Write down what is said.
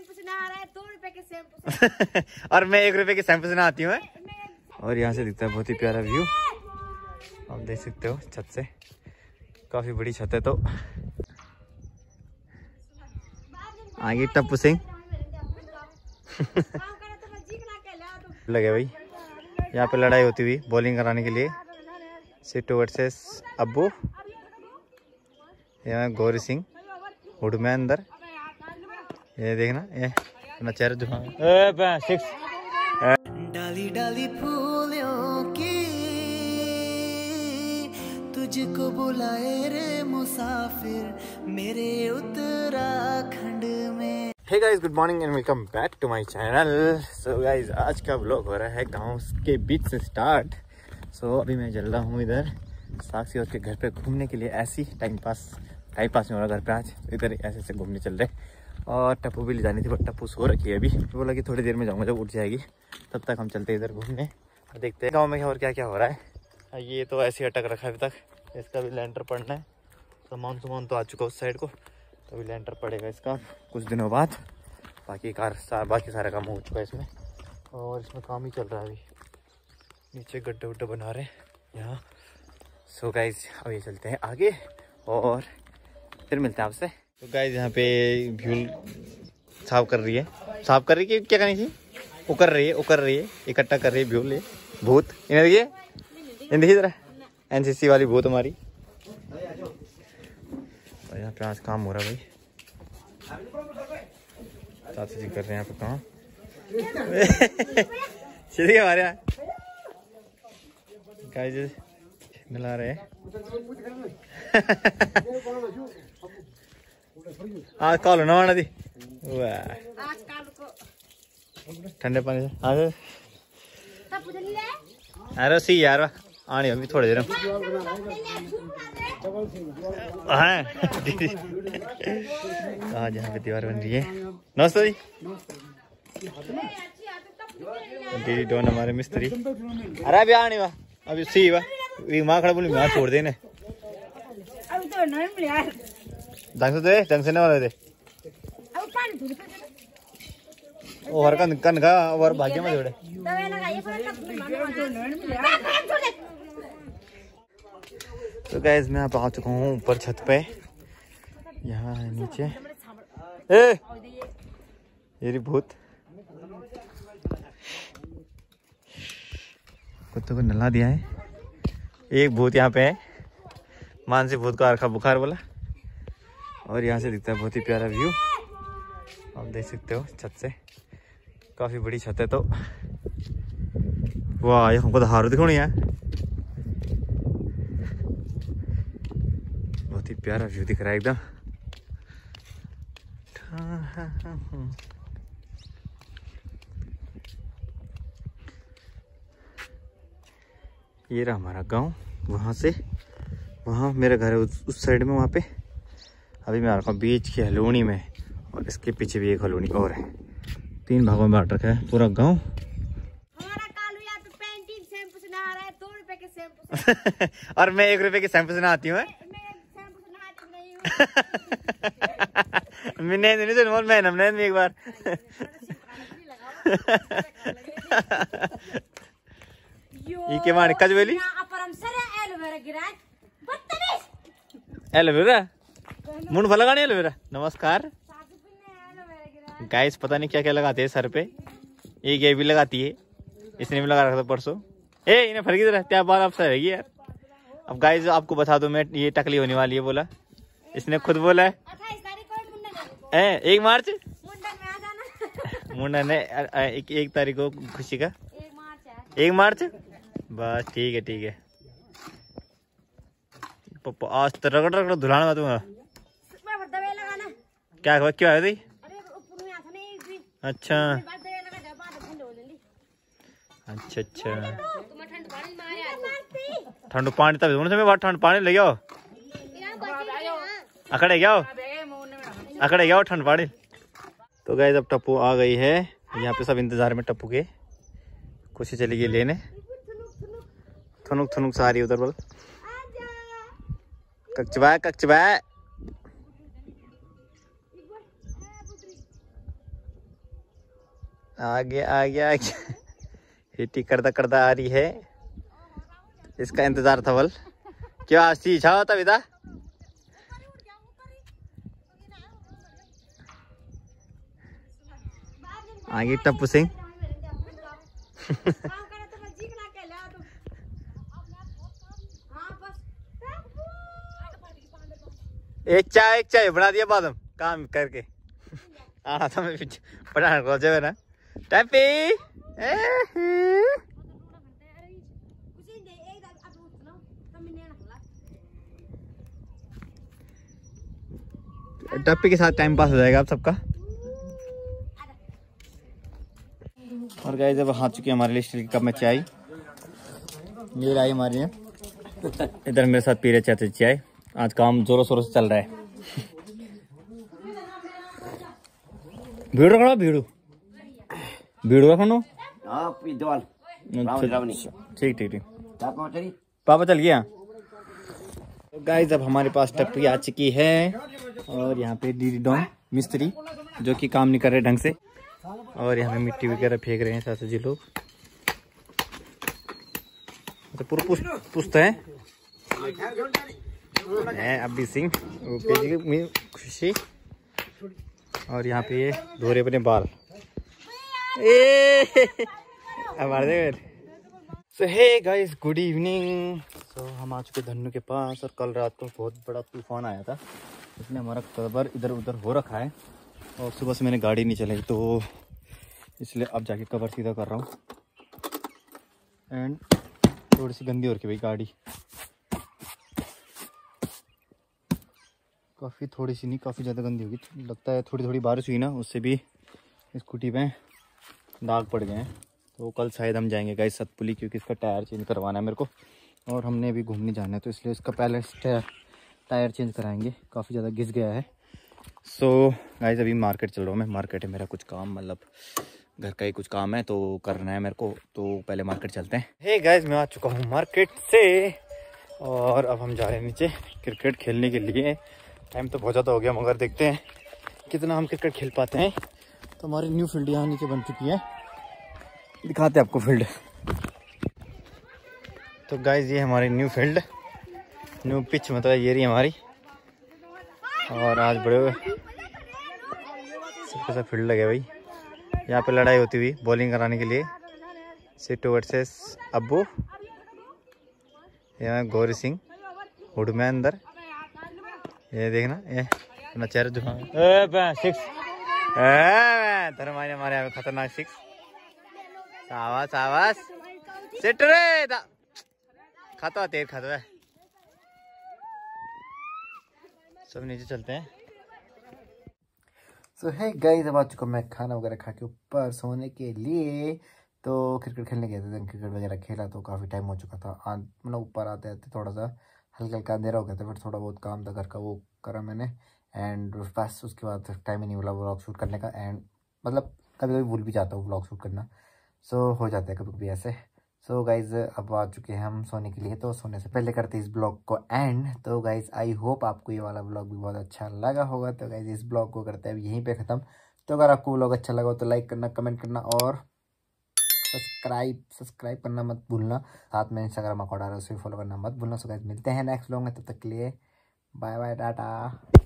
Shampoo से नहा रहा है दो रुपए के शैम्पू और मैं एक रुपए के शैम्पू से नहाती हूँ और यहाँ से दिखता है बहुत ही प्यारा व्यू। आप देख सकते हो छत से। काफ़ी बड़ी छत है तो। आगे टप्पू सिंह। लगे भाई। यहाँ पे लड़ाई होती हुई बॉलिंग कराने के लिए। सिट वर्सेस अब्बू। यहाँ गौरी सिंह हुड में अंदर। ये देखना ये अपना चेहरा दिखा। सिक्स डाली डाली फूलों की तुझको बुलाए रे मुसाफिर मेरे उत्तराखंड में। Hey guys good morning and welcome back to my channel so guys आज का व्लॉग हो रहा है गाँव के बीच से स्टार्ट सो so, अभी मैं चल रहा हूँ इधर साक्षी और के घर पे घूमने के लिए। ऐसी टाइम पास टाइम पास नहीं हो रहा घर पे आज। तो इधर ऐसे ऐसे घूमने चल रहे। और टप्पू भी ले जानी थी बट टप्पू सो रखी है अभी। तो बोला कि थोड़ी देर में जाऊँगा जब उठ जाएगी। तब तक हम चलते इधर घूमने। और देखते हैं गाँव में और क्या क्या हो रहा है। ये तो ऐसे अटक रखा है अभी तक। इसका भी लेंटर पड़ना है। सामान सामान तो आ चुका उस साइड को। तो अभी लेंटर पड़ेगा इसका। कुछ दिनों बाद। बाकी कार सा, बाकी सारा काम हो चुका है इसमें। और इसमें काम ही चल रहा है अभी। नीचे गड्ढे उड्ढे बना रहे हैं। यहाँ। सो गाइज़ अभी चलते हैं आगे। और फिर मिलते हैं आपसे। तो गाइज़ यहाँ पे भ्यूल साफ़ कर रही है। साफ़ कर रही है क्या करनी थी? वो कर रही है वो कर रही है, इकट्ठा कर रही है भ्यूल ये भूत। इन्हें देखिए। इन देखिए जरा। एनसीसी वाली भूत हमारी। यहाँ पे आज काम हो रहा है भाई। चाचा जी कर रहे हैं यहाँ पे काम। सीधे हमारे यहाँ। गाइस मिला रहे हैं। आज कॉल ना आना दी वाह। ठंडे पानी से। अरे सी यार आनी अभी थोड़ी देर। हाँ? दीदी पे दीवार बन रही है? नमस्ते जी। दीदी, डोन हमारे मिस्त्री। अरे अभी आनी वा अभी सी वा ये माँ खड़ा बोली, माँ छोड़ देने ढंग से दे ढंग से ना दे हर कन कन का और भाग्य में जोड़े। तो गैस मैं आप आ चुका हूँ ऊपर छत पे। यहाँ है नीचे। ए! ये भूत। कुत्ते को नला दिया है। एक भूत यहाँ पे है। मानसी भूत को रखा बुखार बोला। और यहाँ से दिखता है बहुत ही प्यारा व्यू। आप देख सकते हो छत से। काफ़ी बड़ी छत है तो। वाह हमको तो हार दिखानी है बहुत ही प्यारा व्यू दिख रहा है एकदम। ये रहा हमारा गाँव वहाँ से। वहाँ मेरा घर है उस, उस साइड में वहाँ पे। अभी मैं आ रखा हूँ बीच की हलूनी में और इसके पीछे भी एक हलूनी और है। तीन भागों में बांट रखा है पूरा गाँव। हमारा कालू या तो नहा है और मैं एक रुपए के शैम्पू से नहाती हूँ मैं नहीं मैंने नहीं सुन मैं हमने भी एक बार। ये के माने कजवेली एलोवेरा एलोवेरा? मुंड भला गाड़ी एलोवेरा नमस्कार। है गाइस पता नहीं क्या क्या लगाते हैं सर पे। एक ये भी लगाती है। इसने भी लगा रखा था परसों। ए इन्हें फ़र्क इधर क्या बात आप सर यार। अब गाइस आपको बता दो मैं ये टकली होने वाली है बोला। इसने खुद बोला है। है। ए, एक मार्च। मुंडन अ, एक, एक तारीख को खुशी का। एक मार्च। है बस ठीक है ठीक है। पप्पा आज तो रगड़ रगड़ धुलाना मैं तुम्हारा क्या क्या है थी अरे ऊपर में आसा नहीं भी। अच्छा। बाद ठंड अच्छा अच्छा। ठंड पानी तब दोनों समय ठंड पानी ले जाओ। अकड़े जाओ। अकड़े जाओ ठंड पानी। तो गए अब टप्पू आ गई है। यहाँ पे सब इंतज़ार में टप्पू के। कुछ चली गई लेने। थनुक थनुक सारी उधर बोल। कच्चबा कच्चबा आगे आगे आगे। हिटी करदा करदा आ रही है। इसका इंतज़ार था बल। क्या सी छा होता विदा? आगे टप्पू सिंह तो मैं हाँ एक चाय एक चाय, बना दिया बादम काम करके। आना था मैं पीछे पढ़ाने को जावे ना। ना टप्पी के साथ टाइम पास हो जाएगा आप सबका और गाइस अब हाथ चुकी हमारे लिए स्टील कप में चाय। ये रही हमारी है इधर मेरे साथ पी रहे चाहते चाय। आज काम जोरों शोरों से चल रहा है। भीड़ रखना भीड़ू। भीड़ू आप दीवाल। अच्छा, ठीक ठीक ठीक। पापा चल? गया? तो गाइज़ अब हमारे पास टपरी आ चुकी है और यहाँ पे डीडी डॉन मिस्त्री जो कि काम नहीं कर रहे ढंग से। और यहाँ पे मिट्टी वगैरह फेंक रहे हैं सासू जी लोग। तो पूरा पुष्ट पुष्ट है? अभी सिंह खुशी। और यहाँ पे ये धो अपने बाल। So hey. Guys good evening so हम आ चुके धनु के पास और कल रात को बहुत बड़ा तूफ़ान आया था। इसने हमारा कवर इधर उधर हो रखा है और सुबह से मैंने गाड़ी नहीं चलाई तो इसलिए अब जाके कवर सीधा कर रहा हूँ। एंड थोड़ी सी गंदी हो रखी भाई गाड़ी। काफ़ी, थोड़ी सी नहीं, काफ़ी ज़्यादा गंदी होगी। लगता है थोड़ी थोड़ी बारिश हुई ना, उससे भी स्कूटी पे। दाग पड़ गए हैं। तो कल शायद हम जाएँगे गाइस सतपुली क्योंकि इसका टायर चेंज करवाना है मेरे को। और हमने अभी घूमने जाना है तो इसलिए इसका पहले टायर टायर चेंज कराएँगे। काफ़ी ज़्यादा घिस गया है। सो so, गाइस अभी मार्केट चल रहा हूँ मैं। मार्केट है मेरा कुछ काम मतलब घर का ही कुछ काम है तो करना है मेरे को। तो पहले मार्केट चलते हैं। हे hey गाइस मैं आ चुका हूँ मार्केट से। और अब हम जा रहे हैं नीचे क्रिकेट खेलने के लिए। टाइम तो बहुत ज़्यादा हो गया मगर देखते हैं कितना हम क्रिकेट खेल पाते हैं। तो हमारी न्यू फ़ील्ड यहाँ नीचे बन चुकी है। दिखाते हैं आपको फ़ील्ड तो गाइज़ ये हमारी न्यू फ़ील्ड न्यू पिच मतलब ये रही हमारी। और आज बड़े सबके सब फ़ील्ड लगे भाई। यहाँ पे लड़ाई होती हुई बॉलिंग कराने के लिए। सिट्टू वर्सेस अब्बू यहाँ गौरी सिंह हुड में अंदर। ये देखना ये अपना चेहरा दिखा सिक्स धर्मानी हमारे यहाँ खतरनाक सिक्स। सावास सावास सिट रे खाता तेर खाता है। सब नीचे चलते हैं। सो है गाइस अब आ चुका मैं खाना वगैरह खा के ऊपर सोने के लिए। तो क्रिकेट खेलने गए थे, क्रिकेट वगैरह खेला तो काफ़ी टाइम हो चुका था। मतलब ऊपर आते आते थोड़ा सा हल्का हल्का अंधेरा हो गया था फिर थोड़ा बहुत काम था, घर का वो करा मैंने। एंड बस उसके बाद टाइम ही नहीं मिला व्लॉग शूट करने का। एंड मतलब कभी कभी भूल भी जाता हूँ व्लॉग शूट करना। सो so, हो जाता है कभी कभी ऐसे। सो so, गाइज़ अब आ चुके हैं हम सोने के लिए। तो सोने से पहले करते इस ब्लॉग को एंड तो गाइज़ आई होप आपको ये वाला ब्लॉग भी बहुत अच्छा लगा होगा। तो गाइज़ इस ब्लॉग को करते हैं अब यहीं पे ख़त्म। तो अगर आपको ब्लॉग अच्छा लगा हो तो लाइक करना कमेंट करना और सब्सक्राइब सब्सक्राइब करना मत भूलना। साथ में इंस्टाग्राम अकाउंट आ रहा है उसे फॉलो करना मत भूलना। सो गाइज़ मिलते हैं नेक्स्ट ब्लॉग में। तब तक के लिए बाय बाय टाटा।